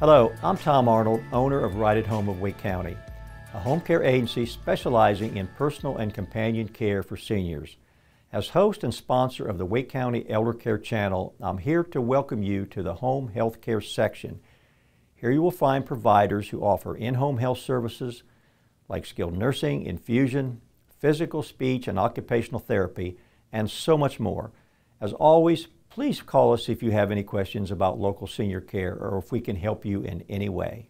Hello, I'm Tom Arnold, owner of Right at Home of Wake County, a home care agency specializing in personal and companion care for seniors. As host and sponsor of the Wake County Elder Care Channel, I'm here to welcome you to the Home Health Care section. Here you will find providers who offer in-home health services like skilled nursing, infusion, physical, speech, and occupational therapy, and so much more. As always, please call us if you have any questions about local senior care or if we can help you in any way.